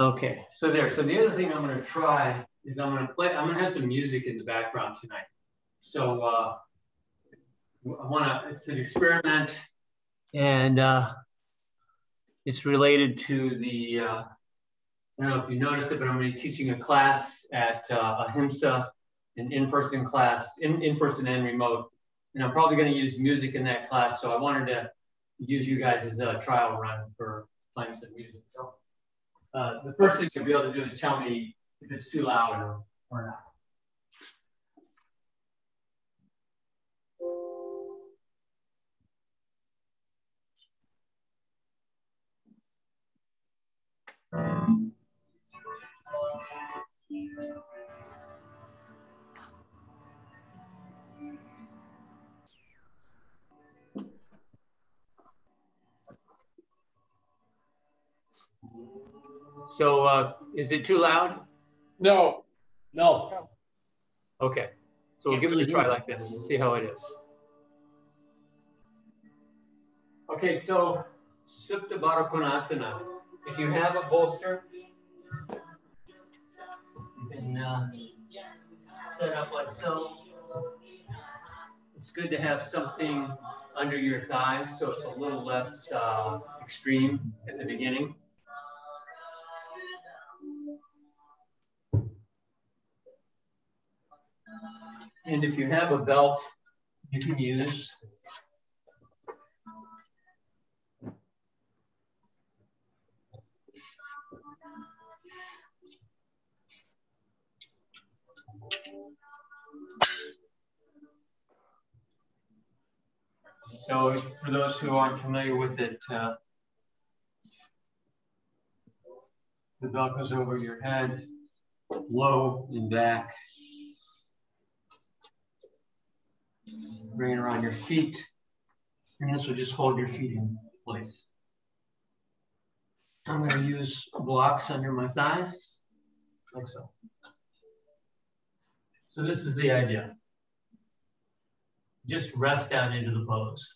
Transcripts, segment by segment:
Okay, so there. So the other thing I'm going to try is I'm going to play. I'm going to have some music in the background tonight. So uh, I want to. It's an experiment, and uh, it's related to the. Uh, I don't know if you noticed it, but I'm going to be teaching a class at uh, Ahimsa, an in-person class, in in-person and remote, and I'm probably going to use music in that class. So I wanted to use you guys as a trial run for playing some music. So. Uh, the first thing you'll be able to do is tell me if it's too loud or, or not. So uh, is it too loud? No. No. Okay. So we'll give it a try like this, see how it is. Okay, so Supta Baddha If you have a bolster, you can uh, set up like so. It's good to have something under your thighs so it's a little less uh, extreme at the beginning. And if you have a belt, you can use So for those who aren't familiar with it, uh, the belt goes over your head, low and back. Bring it around your feet. And this will just hold your feet in place. I'm going to use blocks under my thighs, like so. So this is the idea. Just rest down into the pose.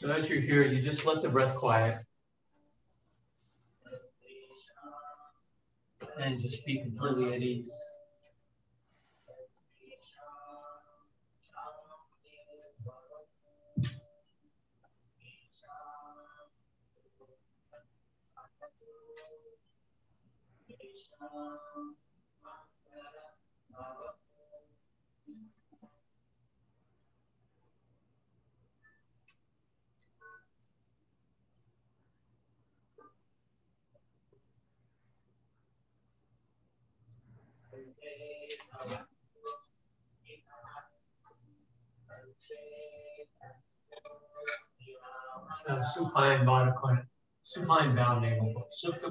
So as you're here, you just let the breath quiet. And just be completely at ease. Supine Baddha supine bound navel, Supta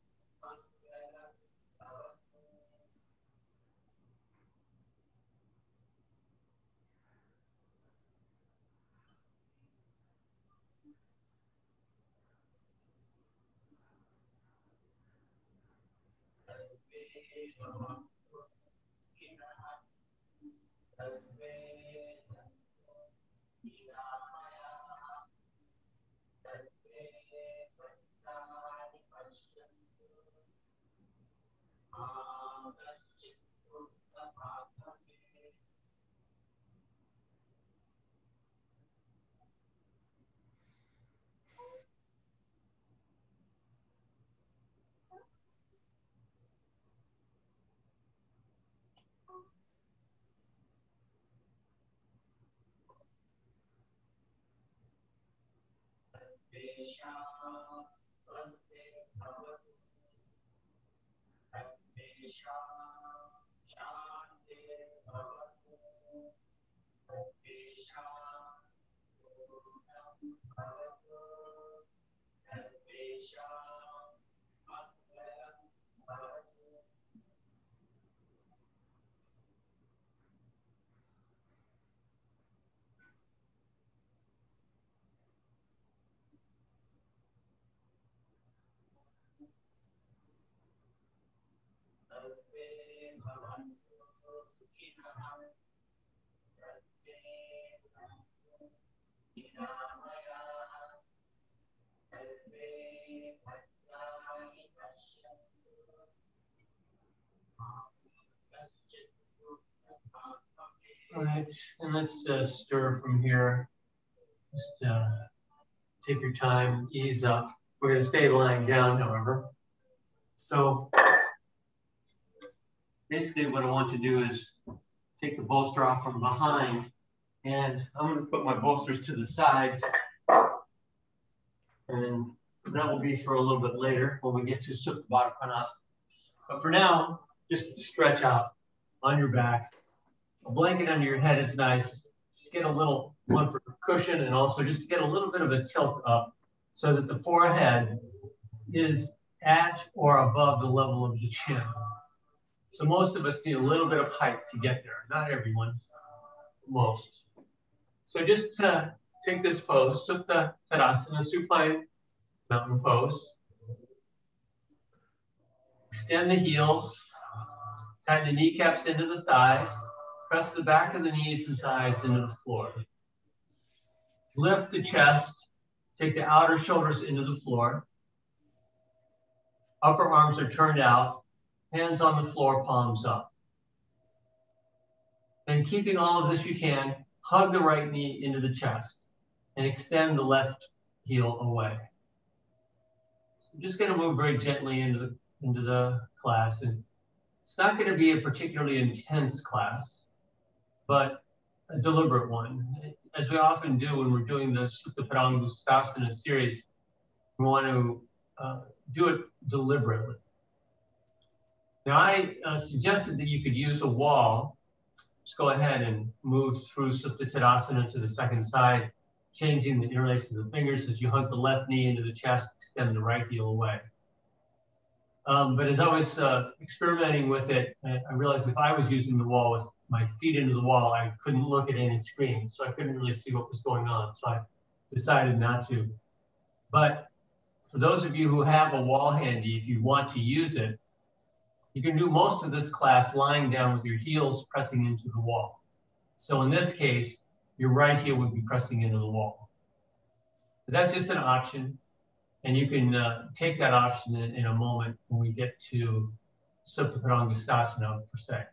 Thank you. Baddha All right, and let's uh, stir from here. Just uh, take your time, ease up. We're going to stay lying down, however. So basically what I want to do is take the bolster off from behind and I'm going to put my bolsters to the sides and that will be for a little bit later when we get to Supta Baddha. But for now, just stretch out on your back a blanket under your head is nice. Just get a little one for cushion and also just to get a little bit of a tilt up so that the forehead is at or above the level of the chin. So most of us need a little bit of height to get there. Not everyone, most. So just to take this pose, Supta Tadasana, supine mountain pose. Extend the heels, tie the kneecaps into the thighs. Press the back of the knees and thighs into the floor. Lift the chest. Take the outer shoulders into the floor. Upper arms are turned out. Hands on the floor, palms up. And keeping all of this you can, hug the right knee into the chest and extend the left heel away. So I'm just going to move very gently into the, into the class. And it's not going to be a particularly intense class but a deliberate one. As we often do when we're doing the Supta Padangusthasana series, we want to uh, do it deliberately. Now, I uh, suggested that you could use a wall. Just go ahead and move through Supta Tadasana to the second side, changing the interlace of the fingers as you hug the left knee into the chest, extend the right heel away. Um, but as I was uh, experimenting with it, I realized if I was using the wall with my feet into the wall, I couldn't look at any screen, so I couldn't really see what was going on. So I decided not to. But for those of you who have a wall handy, if you want to use it, you can do most of this class lying down with your heels pressing into the wall. So in this case, your right heel would be pressing into the wall. But that's just an option. And you can uh, take that option in, in, a moment when we get to Supta Padangusthasana per se.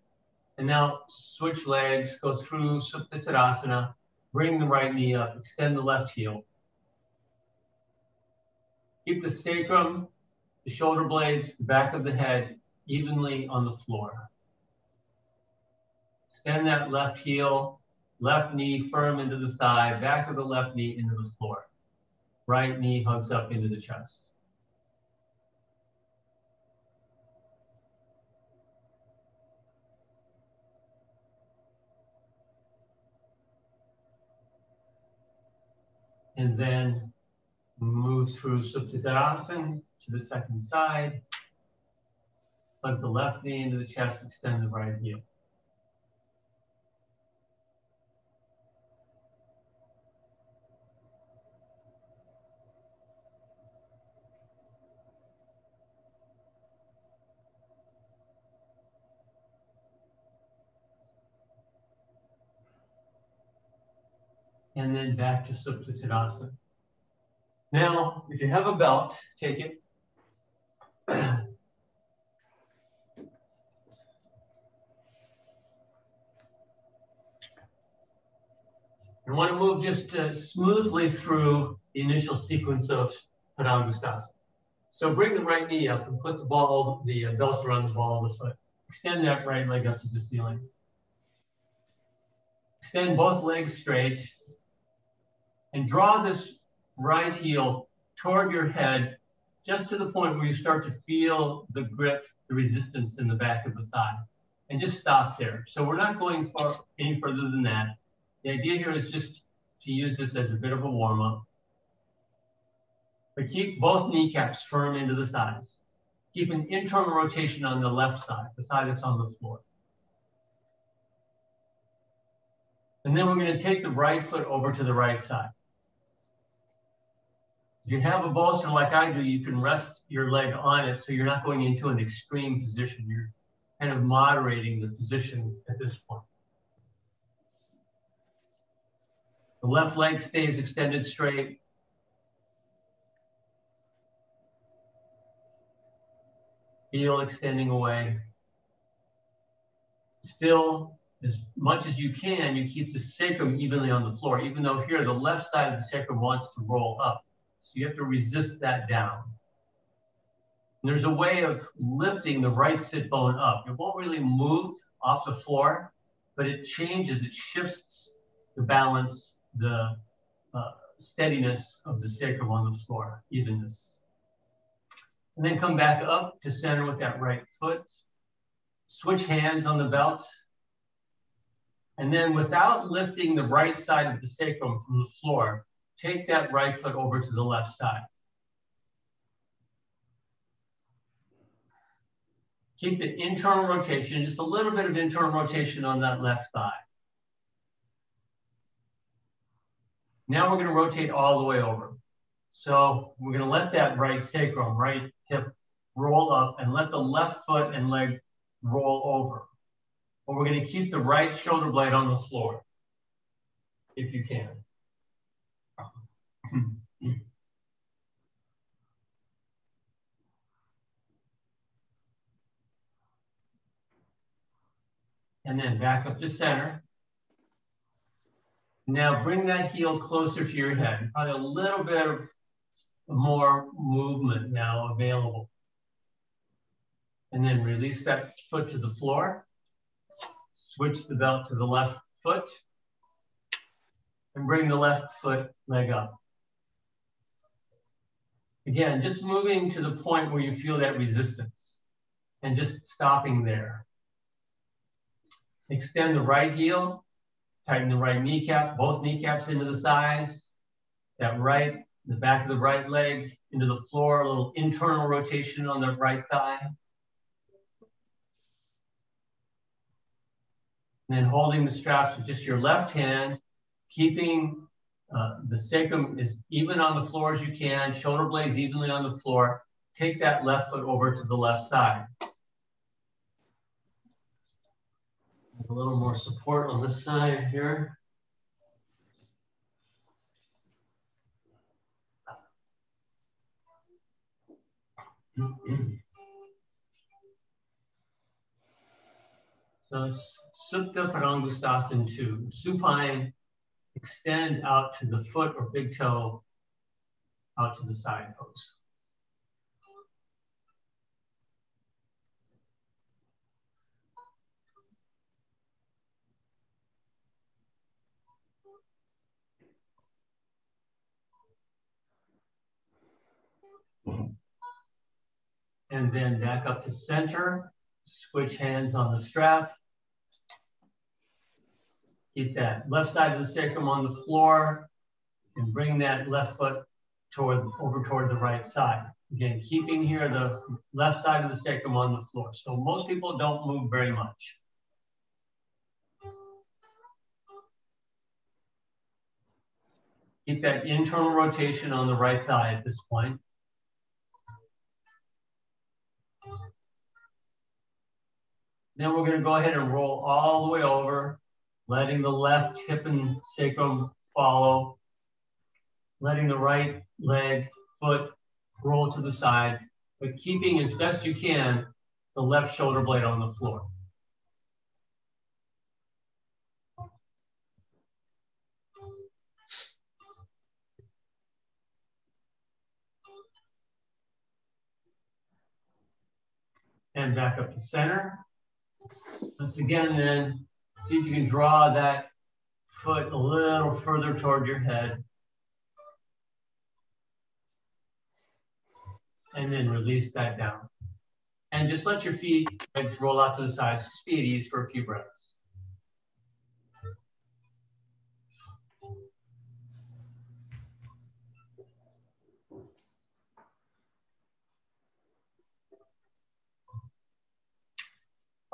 And now switch legs, go through Supta Tadasana, bring the right knee up, extend the left heel. Keep the sacrum, the shoulder blades, the back of the head evenly on the floor. Extend that left heel, left knee firm into the thigh, back of the left knee into the floor. Right knee hugs up into the chest. And then move through Supta to the second side. Plug the left knee into the chest, extend the right heel. And then back to Supta Tadasana. Now, if you have a belt, take it. I want to move just uh, smoothly through the initial sequence of Padangusthasana. So bring the right knee up and put the ball, the uh, belt around the ball of the foot. Extend that right leg up to the ceiling. Extend both legs straight and draw this right heel toward your head, just to the point where you start to feel the grip, the resistance in the back of the thigh. And just stop there. So we're not going far, any further than that. The idea here is just to use this as a bit of a warm up. But keep both kneecaps firm into the thighs. Keep an internal rotation on the left side, the side that's on the floor. And then we're going to take the right foot over to the right side. If you have a bolster like I do, you can rest your leg on it so you're not going into an extreme position. You're kind of moderating the position at this point. The left leg stays extended straight. Heel extending away. Still, as much as you can, you keep the sacrum evenly on the floor, even though here the left side of the sacrum wants to roll up. So you have to resist that down. And there's a way of lifting the right sit bone up. It won't really move off the floor, but it changes, it shifts the balance, the uh, steadiness of the sacrum on the floor, evenness. And then come back up to center with that right foot. Switch hands on the belt. And then without lifting the right side of the sacrum from the floor, take that right foot over to the left side. Keep the internal rotation, just a little bit of internal rotation on that left thigh. Now we're gonna rotate all the way over. So we're gonna let that right sacrum, right hip roll up and let the left foot and leg roll over. But we're gonna keep the right shoulder blade on the floor, if you can. And then back up to center. Now bring that heel closer to your head. Probably a little bit of more movement now available. And then release that foot to the floor. Switch the belt to the left foot. And bring the left foot leg up. Again, just moving to the point where you feel that resistance and just stopping there. Extend the right heel, tighten the right kneecap, both kneecaps into the thighs. That right, the back of the right leg into the floor, a little internal rotation on the right thigh. And then holding the straps with just your left hand, keeping uh, the sacrum is even on the floor as you can, shoulder blades evenly on the floor. Take that left foot over to the left side. A little more support on this side here. so Supta Padangusthasana 2, supine extend out to the foot or big toe out to the side pose. And then back up to center, switch hands on the strap, Keep that left side of the sacrum on the floor and bring that left foot toward over toward the right side. Again, keeping here the left side of the sacrum on the floor. So most people don't move very much. Keep that internal rotation on the right thigh at this point. Then we're gonna go ahead and roll all the way over letting the left hip and sacrum follow, letting the right leg, foot roll to the side, but keeping as best you can the left shoulder blade on the floor. And back up to center. Once again, then See if you can draw that foot a little further toward your head. and then release that down. And just let your feet legs roll out to the sides. Just be at ease for a few breaths.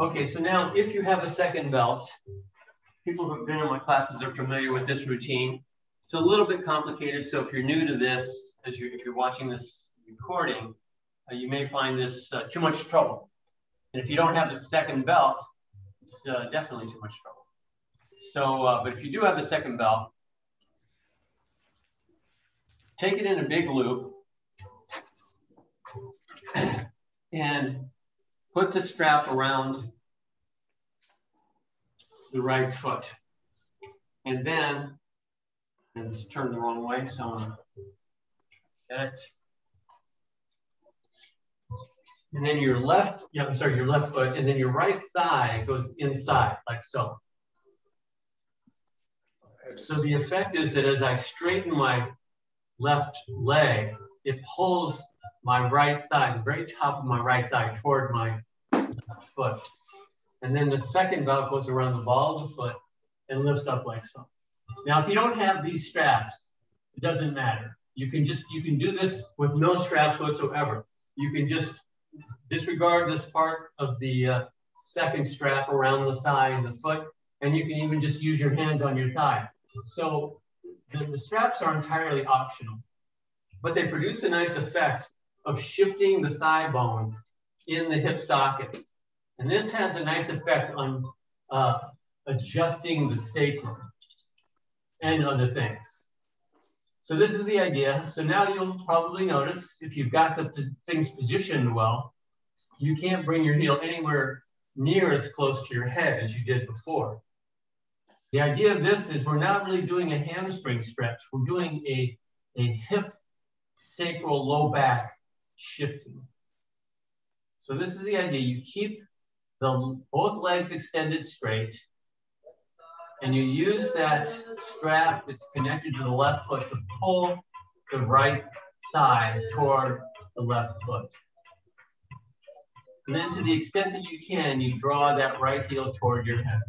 Okay, so now if you have a second belt, people who've been in my classes are familiar with this routine. It's a little bit complicated, so if you're new to this, as you if you're watching this recording, uh, you may find this uh, too much trouble. And if you don't have a second belt, it's uh, definitely too much trouble. So, uh, but if you do have a second belt, take it in a big loop and put the strap around the right foot. And then, and it's turned the wrong way, so I'm gonna get it. And then your left, yeah, I'm sorry, your left foot, and then your right thigh goes inside, like so. So the effect is that as I straighten my left leg, it pulls my right thigh, the very top of my right thigh toward my foot. And then the second belt goes around the ball of the foot and lifts up like so. Now, if you don't have these straps, it doesn't matter. You can just, you can do this with no straps whatsoever. You can just disregard this part of the uh, second strap around the thigh and the foot, and you can even just use your hands on your thigh. So the, the straps are entirely optional, but they produce a nice effect of shifting the thigh bone in the hip socket. And this has a nice effect on uh, adjusting the sacrum and other things. So this is the idea. So now you'll probably notice if you've got the things positioned well, you can't bring your heel anywhere near as close to your head as you did before. The idea of this is we're not really doing a hamstring stretch. We're doing a, a hip sacral low back shifting. So this is the idea. You keep the both legs extended straight, and you use that strap that's connected to the left foot to pull the right thigh toward the left foot. And then to the extent that you can, you draw that right heel toward your head.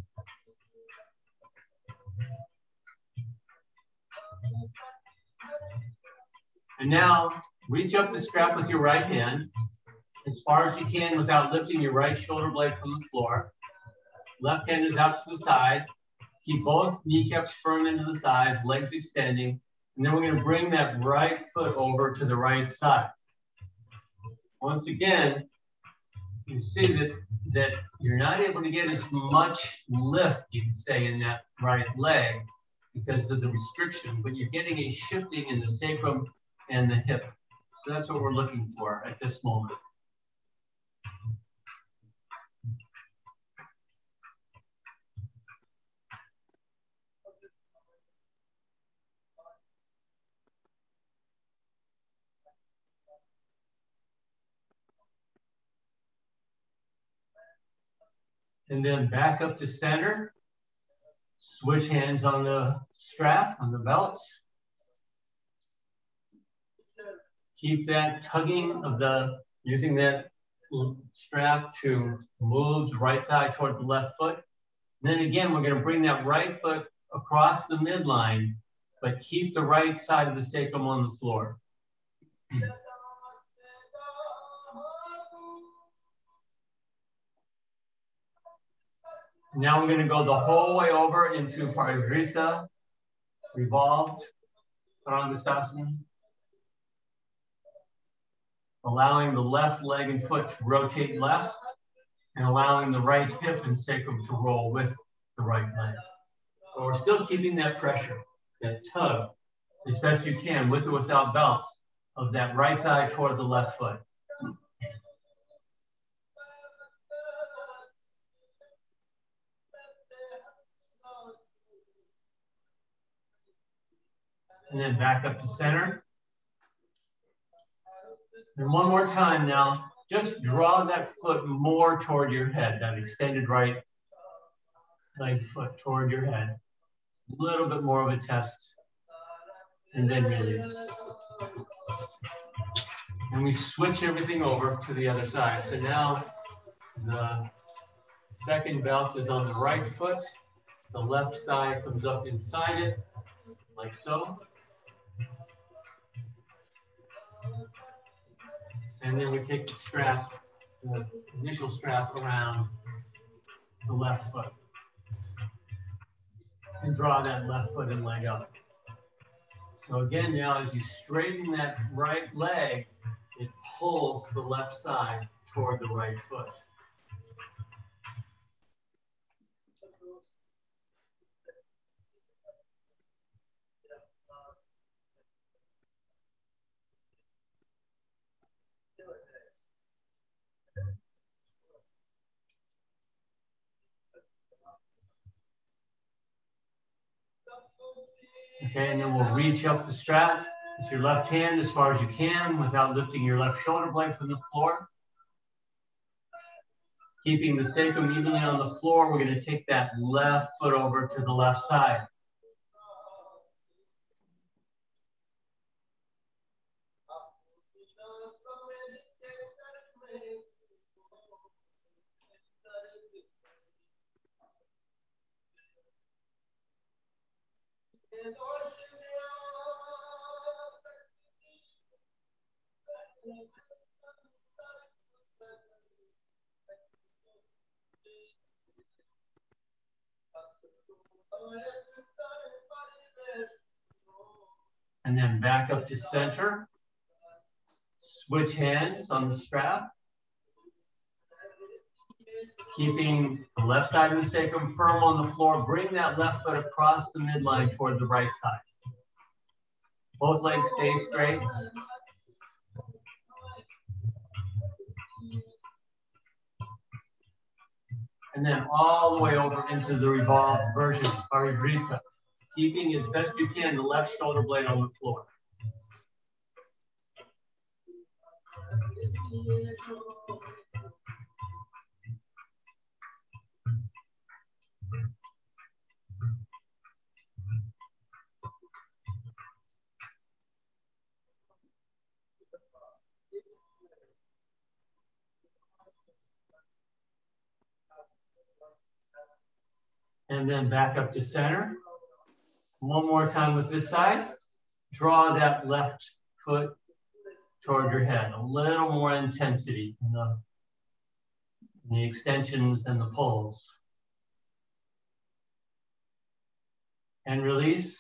And now reach up the strap with your right hand as far as you can without lifting your right shoulder blade from the floor. Left hand is out to the side. Keep both kneecaps firm into the thighs, legs extending. And then we're gonna bring that right foot over to the right side. Once again, you see that, that you're not able to get as much lift, you can say, in that right leg because of the restriction, but you're getting a shifting in the sacrum and the hip. So that's what we're looking for at this moment. and then back up to center. Switch hands on the strap, on the belt. Keep that tugging of the, using that strap to move the right thigh toward the left foot. And then again, we're gonna bring that right foot across the midline, but keep the right side of the sacrum on the floor. Now we're gonna go the whole way over into Parivrtta, revolved, Padangusthasana. Allowing the left leg and foot to rotate left and allowing the right hip and sacrum to roll with the right leg. But we're still keeping that pressure, that tug, as best you can, with or without belts, of that right thigh toward the left foot. and then back up to center. And one more time now, just draw that foot more toward your head, that extended right leg foot toward your head. A little bit more of a test, and then release. And we switch everything over to the other side. So now the second belt is on the right foot. The left thigh comes up inside it, like so. And then we take the strap, the initial strap around the left foot. And draw that left foot and leg up. So again, now as you straighten that right leg, it pulls the left side toward the right foot. Okay, and then we'll reach up the strap with your left hand as far as you can without lifting your left shoulder blade from the floor. Keeping the sacrum evenly on the floor, we're gonna take that left foot over to the left side. And then back up to center. Switch hands on the strap. Keeping the left side of the sacrum firm on the floor. Bring that left foot across the midline toward the right side. Both legs stay straight. And then all the way over into the revolved version, Parivrtta. Keeping as best you can the left shoulder blade on the floor. And then back up to center. One more time with this side. Draw that left foot toward your head. A little more intensity in the, in the extensions and the pulls. And release.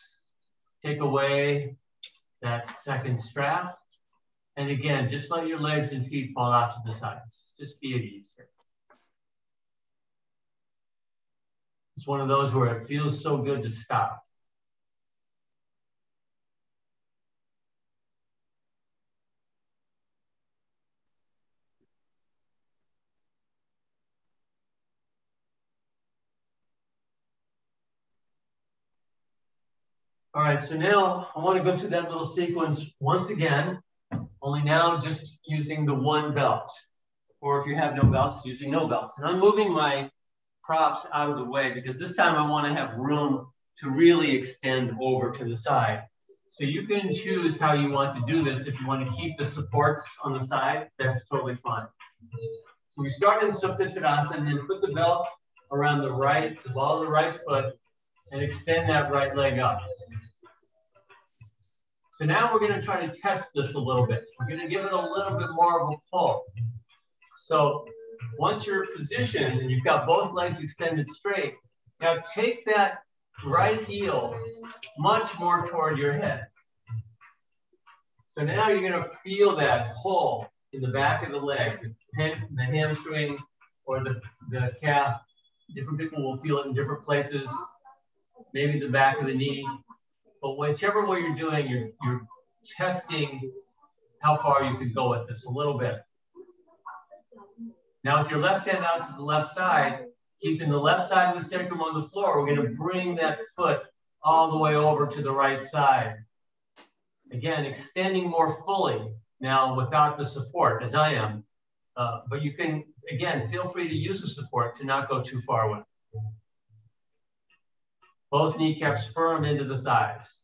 Take away that second strap. And again, just let your legs and feet fall out to the sides. Just be at ease here. It's one of those where it feels so good to stop. All right, so now I want to go through that little sequence once again, only now just using the one belt. Or if you have no belts, using no belts. And I'm moving my props out of the way because this time I want to have room to really extend over to the side. So you can choose how you want to do this. If you want to keep the supports on the side, that's totally fine. So we start in Supta Tadasana and then put the belt around the right, the ball of the right foot, and extend that right leg up. So now we're going to try to test this a little bit. We're going to give it a little bit more of a pull. So once you're positioned and you've got both legs extended straight, now take that right heel much more toward your head. So now you're going to feel that pull in the back of the leg, the hamstring or the, the calf. Different people will feel it in different places, maybe the back of the knee. But whichever way you're doing, you're, you're testing how far you can go with this a little bit. Now with your left hand out to the left side, keeping the left side of the sacrum on the floor, we're gonna bring that foot all the way over to the right side. Again, extending more fully now without the support, as I am. Uh, but you can, again, feel free to use the support to not go too far with. Both kneecaps firm into the thighs.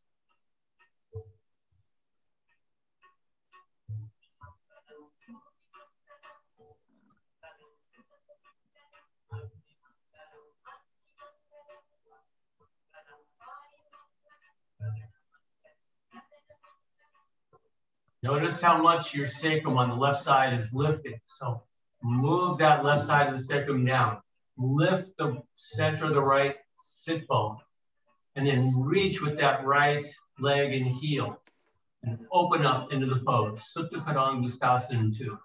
Notice how much your sacrum on the left side is lifted. So move that left side of the sacrum down. Lift the center of the right sit bone. And then reach with that right leg and heel. And open up into the pose. Supta Padangusthasana 2.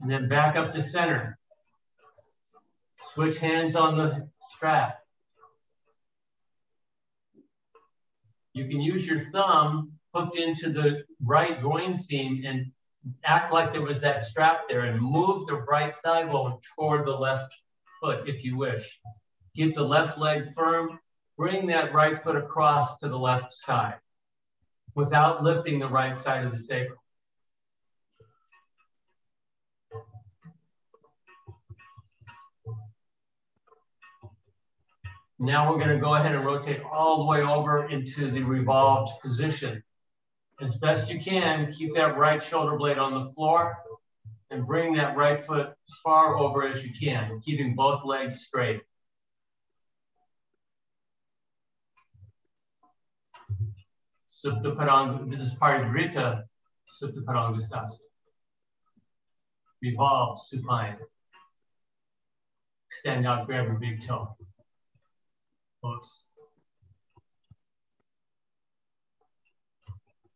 And then back up to center. Switch hands on the strap. You can use your thumb hooked into the right groin seam and act like there was that strap there and move the right thigh bone toward the left foot if you wish. Keep the left leg firm. Bring that right foot across to the left side without lifting the right side of the sacrum. Now we're gonna go ahead and rotate all the way over into the revolved position. As best you can, keep that right shoulder blade on the floor and bring that right foot as far over as you can, keeping both legs straight. This is Parivrita Supta. Revolve supine. Extend out, grab your big toe.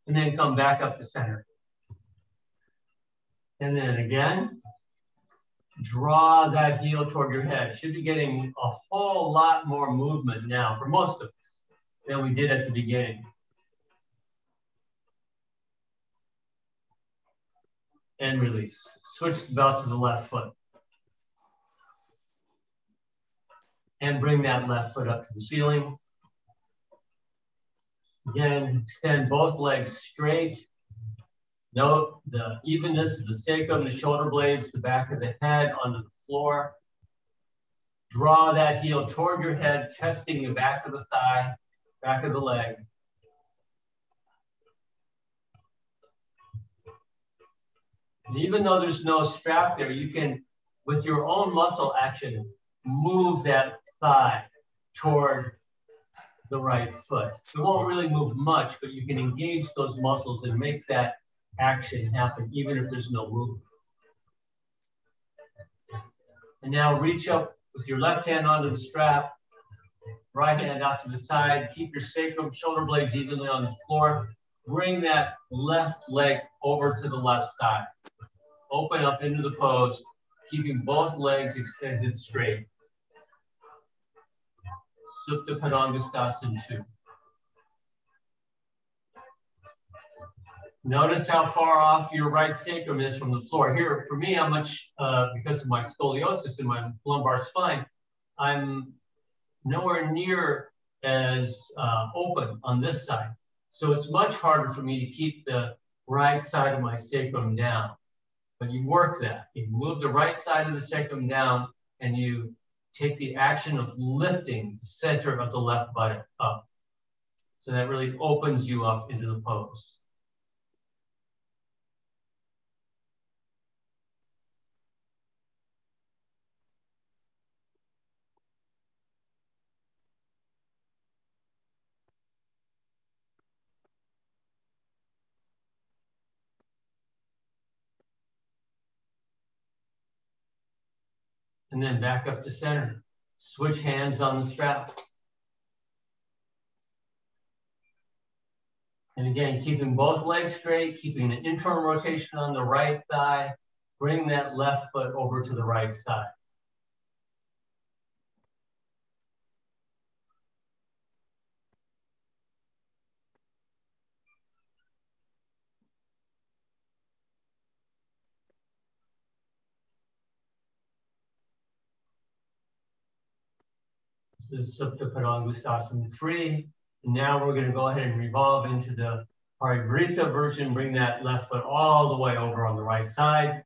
And then come back up to center. And then again, draw that heel toward your head. Should be getting a whole lot more movement now for most of us than we did at the beginning. And release. Switch the belt to the left foot. And bring that left foot up to the ceiling. Again, extend both legs straight. Note the evenness of the sacrum, the shoulder blades, the back of the head onto the floor. Draw that heel toward your head, testing the back of the thigh, back of the leg. And even though there's no strap there, you can, with your own muscle action, move that thigh toward the right foot. It won't really move much, but you can engage those muscles and make that action happen, even if there's no movement. And now reach up with your left hand onto the strap, right hand out to the side. Keep your sacrum, shoulder blades evenly on the floor. Bring that left leg over to the left side. Open up into the pose, keeping both legs extended straight. Supta Padangusthasana 2. Notice how far off your right sacrum is from the floor. Here, for me, I'm much, uh, because of my scoliosis in my lumbar spine, I'm nowhere near as uh, open on this side. So it's much harder for me to keep the right side of my sacrum down. But you work that. You move the right side of the sacrum down and you take the action of lifting the center of the left buttock up. So that really opens you up into the pose. And then back up to center. Switch hands on the strap. And again, keeping both legs straight, keeping an internal rotation on the right thigh, bring that left foot over to the right side. This is Supta Padangusthasana 3. And now we're going to go ahead and revolve into the Parivrita version. Bring that left foot all the way over on the right side.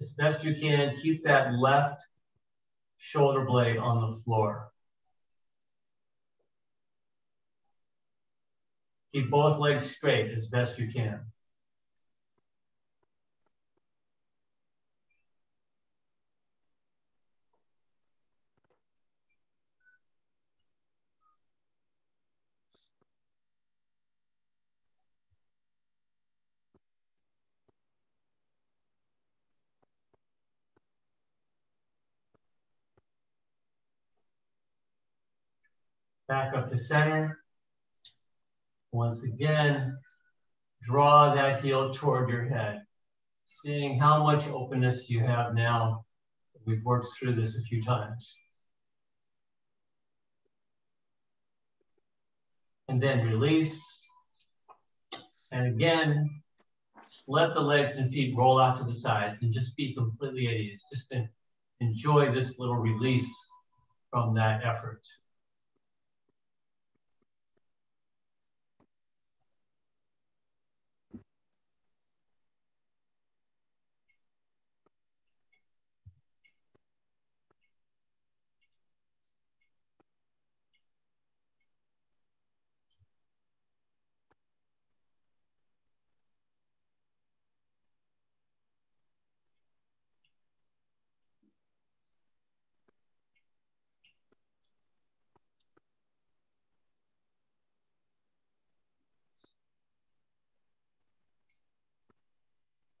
As best you can, keep that left shoulder blade on the floor. Keep both legs straight as best you can. Back up to center. Once again, draw that heel toward your head. Seeing how much openness you have now. We've worked through this a few times. And then release. And again, let the legs and feet roll out to the sides and just be completely at ease. Just enjoy this little release from that effort.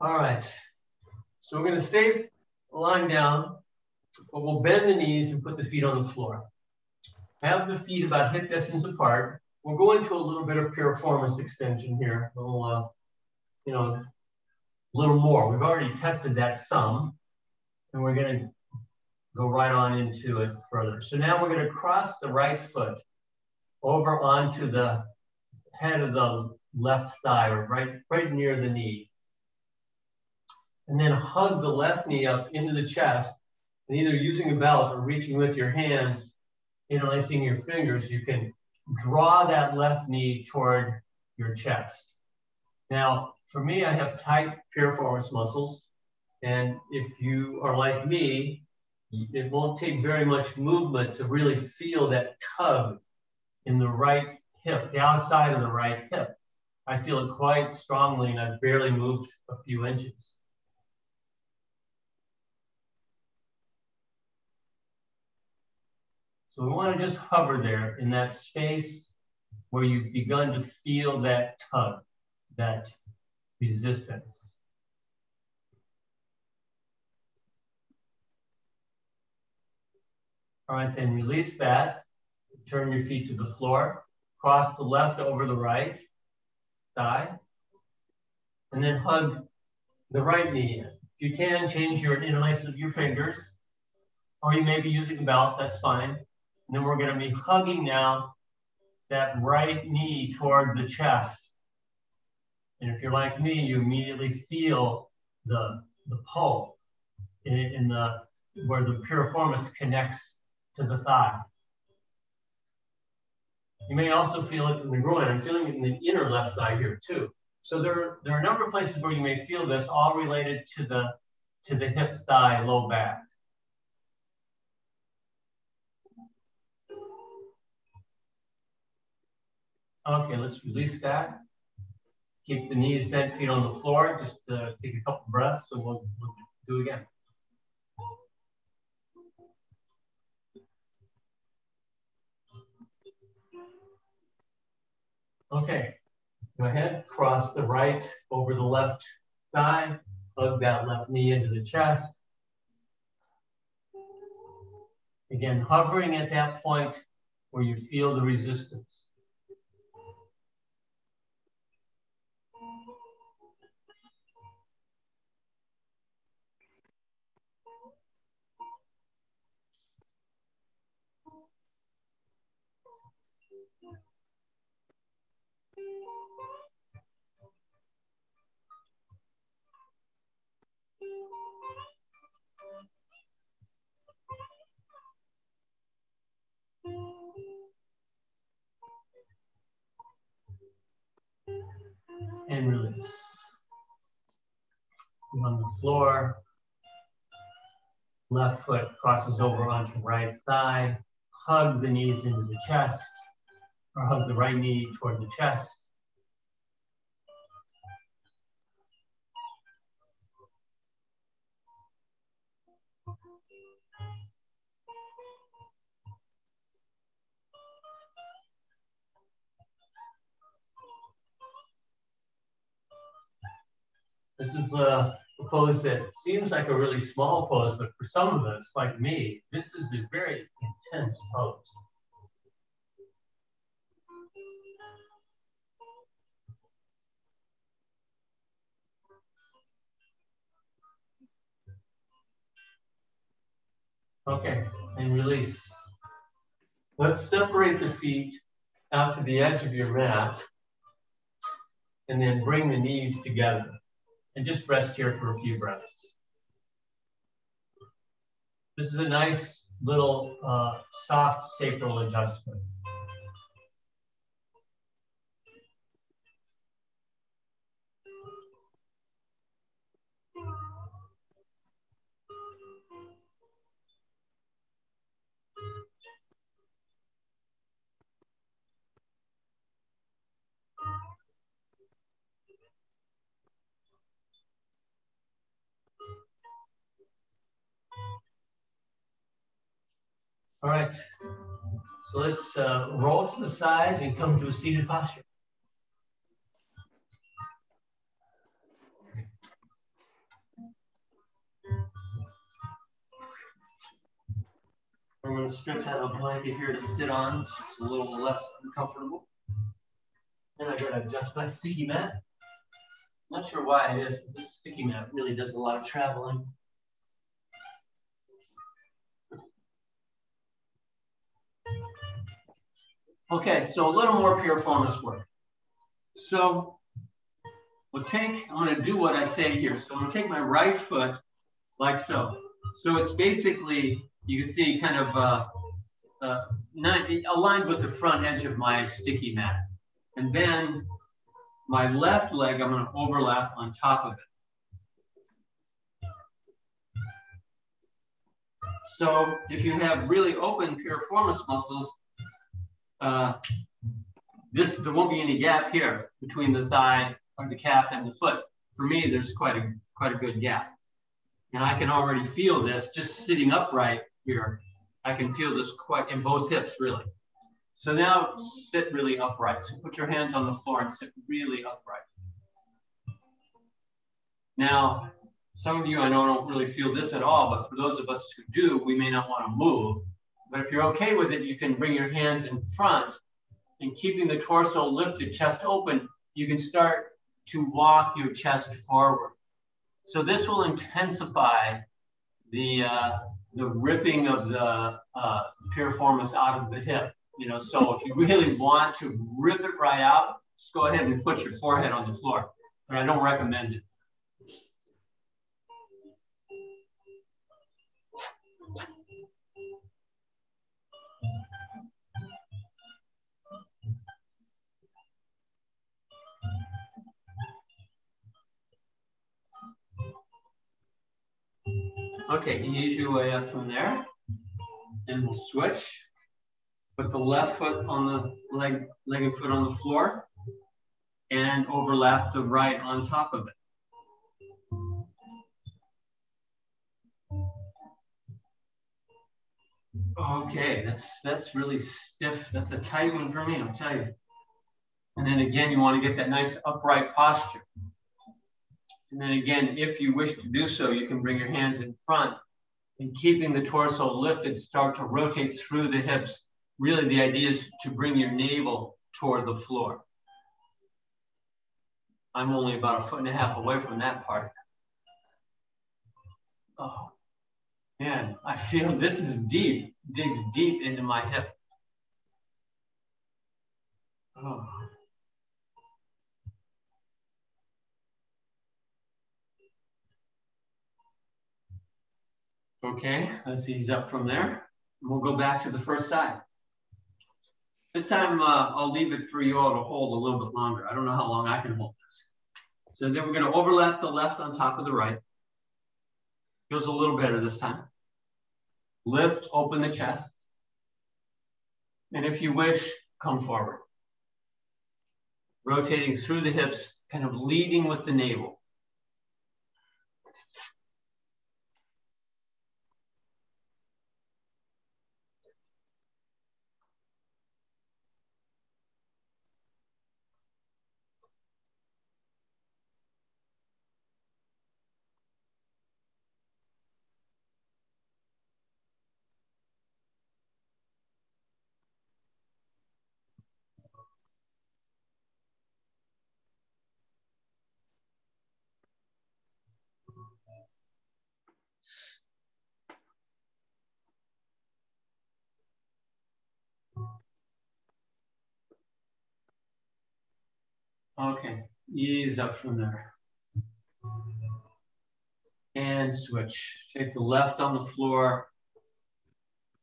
All right. So we're going to stay lying down, but we'll bend the knees and put the feet on the floor. Have the feet about hip distance apart. We'll go into a little bit of piriformis extension here, a little, uh, you know, a little more. We've already tested that some, and we're going to go right on into it further. So now we're going to cross the right foot over onto the head of the left thigh, or right, right near the knee and then hug the left knee up into the chest. And either using a belt or reaching with your hands, interlacing your fingers, you can draw that left knee toward your chest. Now, for me, I have tight piriformis muscles. And if you are like me, it won't take very much movement to really feel that tug in the right hip, the outside of the right hip. I feel it quite strongly, and I've barely moved a few inches. So we want to just hover there in that space where you've begun to feel that tug, that resistance. All right, then release that. Turn your feet to the floor. Cross the left over the right thigh. And then hug the right knee in. If you can, change your interlace of your fingers. Or you may be using a belt, that's fine. And then we're going to be hugging now that right knee toward the chest. And if you're like me, you immediately feel the, the pull in, in the where the piriformis connects to the thigh. You may also feel it in the groin. I'm feeling it in the inner left thigh here too. So there, there are a number of places where you may feel this, all related to the, to the hip thigh low back. Okay, let's release that. Keep the knees bent, feet on the floor. Just uh, take a couple breaths and we'll, we'll do again. Okay, go ahead, cross the right over the left thigh, hug that left knee into the chest. Again, hovering at that point where you feel the resistance. And release. On the floor, left foot crosses over onto right thigh, hug the knees into the chest, or hug the right knee toward the chest. This is a, a pose that seems like a really small pose, but for some of us, like me, this is a very intense pose. Okay, and release. Let's separate the feet out to the edge of your mat and then bring the knees together and just rest here for a few breaths. This is a nice little uh, soft sacral adjustment. All right. So let's uh, roll to the side and come to a seated posture. I'm going to stretch out a blanket here to sit on. It's a little less uncomfortable. And I got to adjust my sticky mat. Not sure why it is, but this sticky mat really does a lot of traveling. Okay, so a little more piriformis work. So we'll take, I'm gonna do what I say here. So I'm gonna take my right foot like so. So it's basically, you can see kind of uh, uh, not, aligned with the front edge of my sticky mat. And then my left leg, I'm gonna overlap on top of it. So if you have really open piriformis muscles, uh, this there won't be any gap here between the thigh or the calf and the foot. For me, there's quite a quite a good gap. And I can already feel this just sitting upright here. I can feel this quite in both hips, really. So now sit really upright. So put your hands on the floor and sit really upright. Now, some of you I know don't really feel this at all, but for those of us who do, we may not want to move. But if you're okay with it, you can bring your hands in front and keeping the torso lifted, chest open, you can start to walk your chest forward. So this will intensify the, uh, the ripping of the uh, piriformis out of the hip. You know, so if you really want to rip it right out, just go ahead and put your forehead on the floor. But I don't recommend it. Okay, ease your way up from there. And we'll switch. Put the left foot on the leg, leg and foot on the floor and overlap the right on top of it. Okay, that's that's really stiff. That's a tight one for me, I'll tell you. And then again, you want to get that nice upright posture. And then again, if you wish to do so, you can bring your hands in front and keeping the torso lifted, start to rotate through the hips. Really, the idea is to bring your navel toward the floor. I'm only about a foot and a half away from that part. Oh, man, I feel this is deep, digs deep into my hip. Oh. Okay, let's ease up from there. We'll go back to the first side. This time uh, I'll leave it for you all to hold a little bit longer. I don't know how long I can hold this. So then we're gonna overlap the left on top of the right. Feels a little better this time. Lift, open the chest. And if you wish, come forward. Rotating through the hips, kind of leading with the navel. Okay, ease up from there. And switch. Take the left on the floor,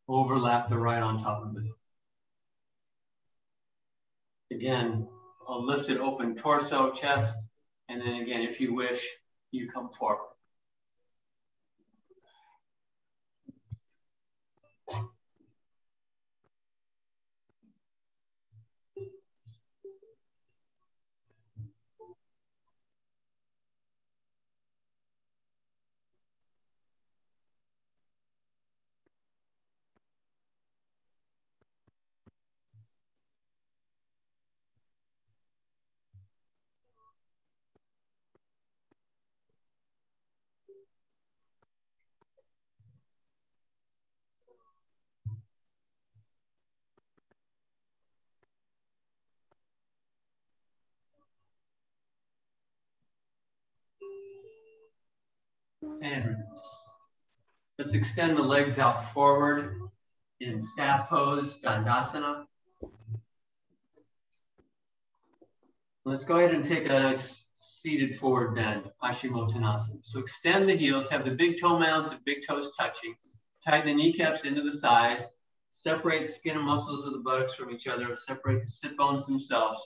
overlap the right on top of it. Again, a lifted open torso, chest, and then again, if you wish, you come forward. And release. Let's extend the legs out forward in staff pose, Dandasana. Let's go ahead and take a nice seated forward bend, Paschimottanasana. So extend the heels, have the big toe mounds and big toes touching. Tighten the kneecaps into the thighs. Separate skin and muscles of the buttocks from each other. Separate the sit bones themselves.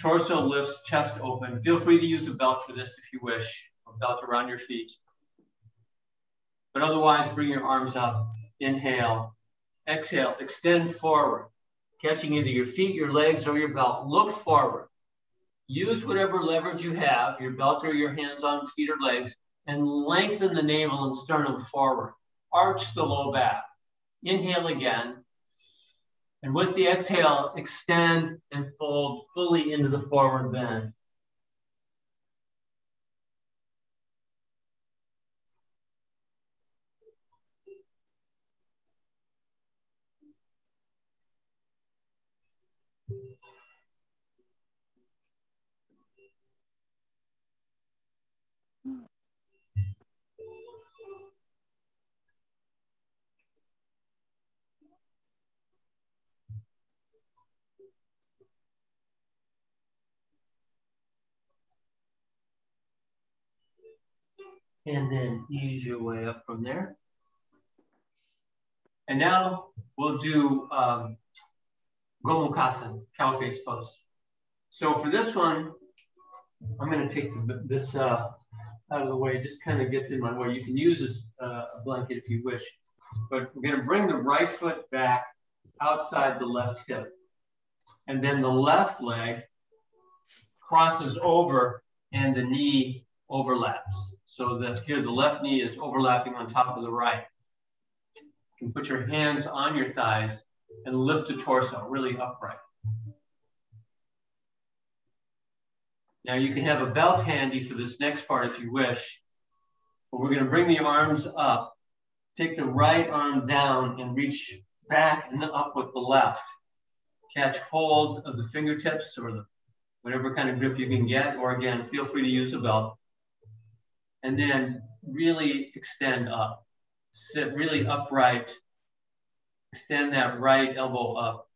Torso lifts, chest open. Feel free to use a belt for this if you wish belt around your feet. But otherwise, bring your arms up. Inhale. Exhale. Extend forward, catching either your feet, your legs, or your belt. Look forward. Use whatever leverage you have, your belt or your hands on feet or legs, and lengthen the navel and sternum forward. Arch the low back. Inhale again. And with the exhale, extend and fold fully into the forward bend. And then ease your way up from there. And now we'll do um, cow face pose. So for this one, I'm going to take the, this uh, out of the way. It just kind of gets in my way. You can use this, uh, a blanket if you wish. But we're going to bring the right foot back outside the left hip. And then the left leg crosses over and the knee overlaps so that here the left knee is overlapping on top of the right. You can put your hands on your thighs and lift the torso really upright. Now you can have a belt handy for this next part if you wish, but we're gonna bring the arms up, take the right arm down and reach back and up with the left. Catch hold of the fingertips or the whatever kind of grip you can get, or again, feel free to use a belt and then really extend up. Sit really upright. Extend that right elbow up.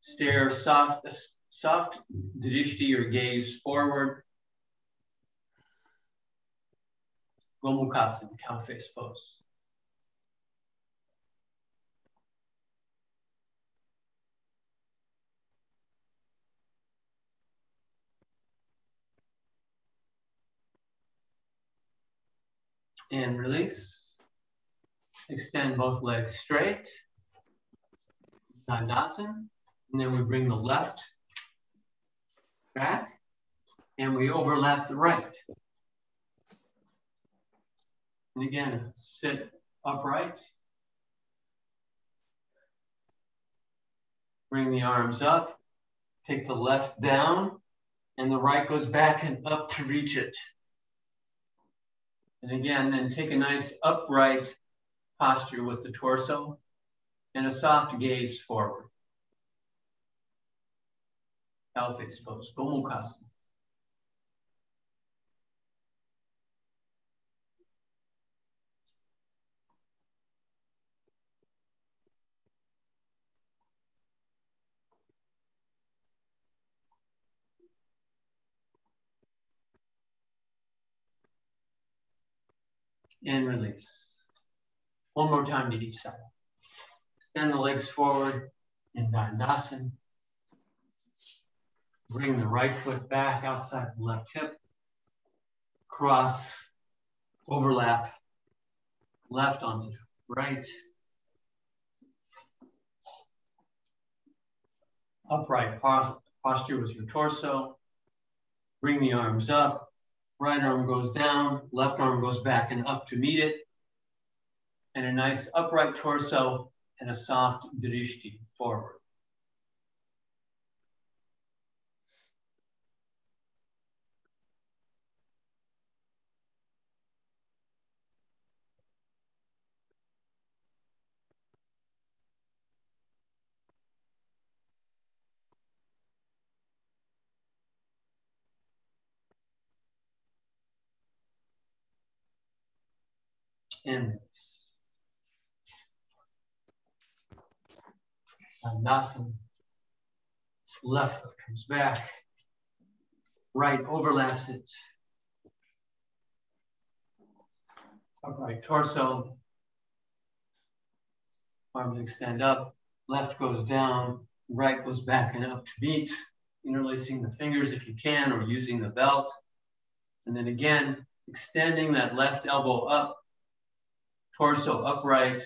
Stare soft, soft drishti or gaze forward. Gomukhasana, cow face pose. And release. Extend both legs straight. Dandasana. And then we bring the left back and we overlap the right. And again, sit upright. Bring the arms up. Take the left down and the right goes back and up to reach it. And again, then take a nice upright posture with the torso and a soft gaze forward. Cow pose, Gomukhasana. And release. One more time to each side. Extend the legs forward in Dandasana. Bring the right foot back outside the left hip. Cross, overlap, left onto right. Upright posture with your torso. Bring the arms up. Right arm goes down, left arm goes back and up to meet it. And a nice upright torso and a soft drishti forward. Uh, inwards. Dandasana. Left foot comes back. Right overlaps it. Upright torso. Arms extend up. Left goes down. Right goes back and up to meet. Interlacing the fingers if you can or using the belt. And then again, extending that left elbow up torso upright,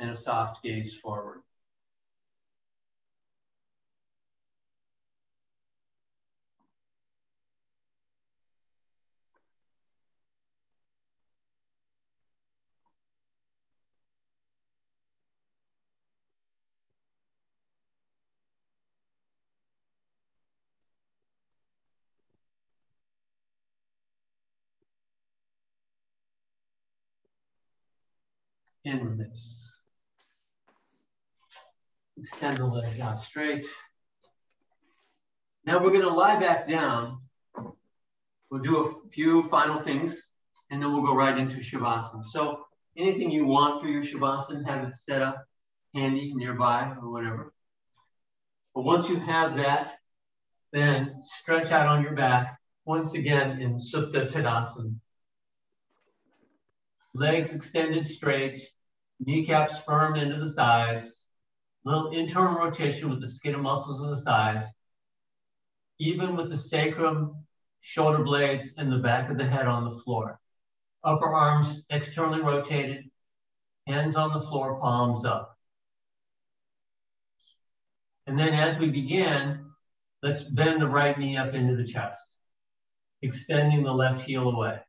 and a soft gaze forward. And this. Extend the legs out straight. Now we're going to lie back down. We'll do a few final things, and then we'll go right into Shavasana. So anything you want for your Shavasana, have it set up handy nearby or whatever. But once you have that, then stretch out on your back once again in Supta Tadasana. Legs extended straight, kneecaps firm into the thighs, little internal rotation with the skin and muscles in the thighs, even with the sacrum, shoulder blades, and the back of the head on the floor. Upper arms externally rotated, hands on the floor, palms up. And then as we begin, let's bend the right knee up into the chest, extending the left heel away.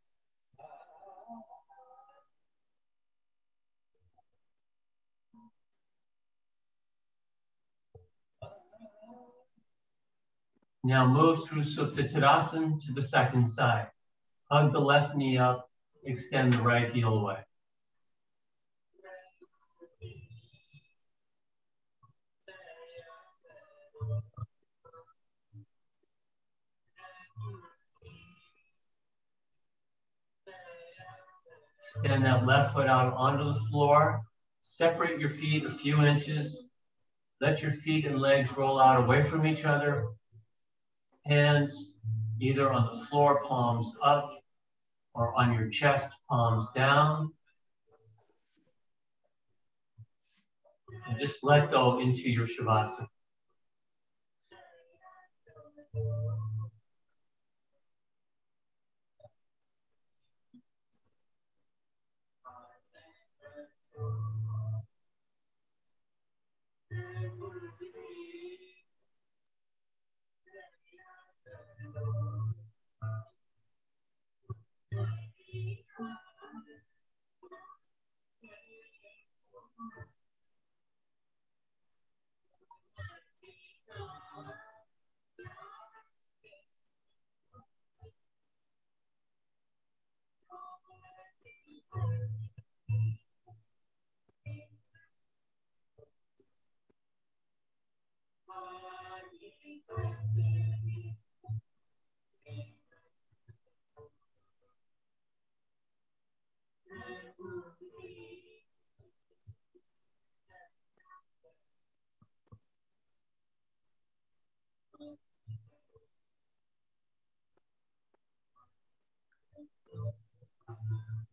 Now move through Supta Tadasana to the second side. Hug the left knee up, extend the right heel away. Extend that left foot out onto the floor. Separate your feet a few inches. Let your feet and legs roll out away from each other hands either on the floor, palms up, or on your chest, palms down. And just let go into your Shavasana. どうぞ。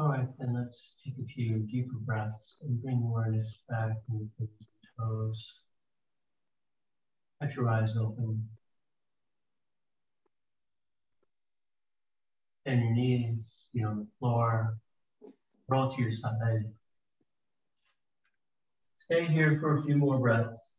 All right, then let's take a few deeper breaths and bring awareness back into the toes. Let your eyes open. And your knees be on the floor. Roll to your side. Stay here for a few more breaths.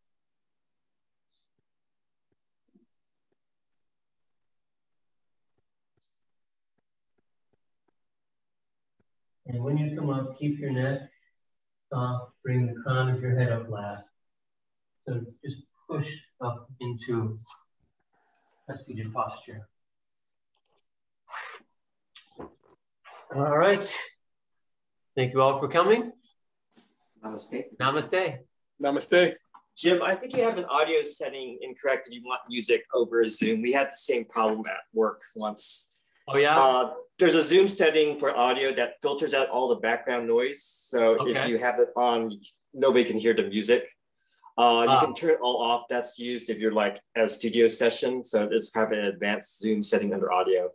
And when you come up, keep your neck soft, bring the crown of your head up last. So just push up into a seated posture. All right. Thank you all for coming. Namaste. Namaste. Namaste. Jim, I think you have an audio setting incorrect if you want music over Zoom. We had the same problem at work once. Oh, yeah? Uh, there's a Zoom setting for audio that filters out all the background noise. So okay. if you have it on, nobody can hear the music. Uh, you can ah. turn it all off. That's used if you're like a studio session. So it's kind of an advanced Zoom setting under audio.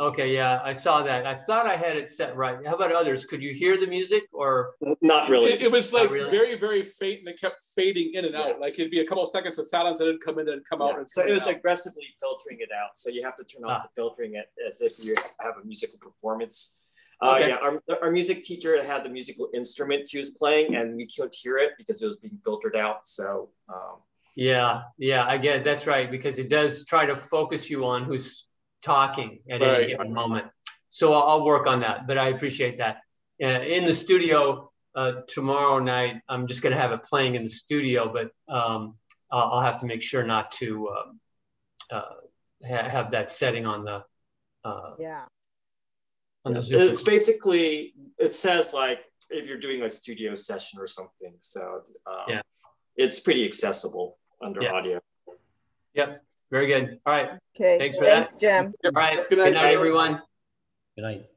Okay, yeah, I saw that. I thought I had it set right. How about others? Could you hear the music or not really? It, it was like really? very, very faint and it kept fading in and out. Like it'd be a couple of seconds of silence and then come in and come yeah. out. so it was out. aggressively filtering it out. So you have to turn off ah. the filtering it as if you have a musical performance. Uh. Yeah, our, our music teacher had the musical instrument she was playing, and we couldn't hear it because it was being filtered out. So. Um, yeah, yeah, I get it. That's right because it does try to focus you on who's talking at right. any given moment. So I'll, work on that, but I appreciate that. Uh, in the studio uh, tomorrow night, I'm just going to have it playing in the studio, but um, I'll, I'll, have to make sure not to um, uh, ha- have that setting on the. Uh, yeah. On the it's basically, it says like if you're doing a studio session or something. So um, yeah. it's pretty accessible under yeah. audio. Yep. Very good. All right. Okay. Thanks for Thanks, that. Jim. All right. Good night, Good night everyone. Good night.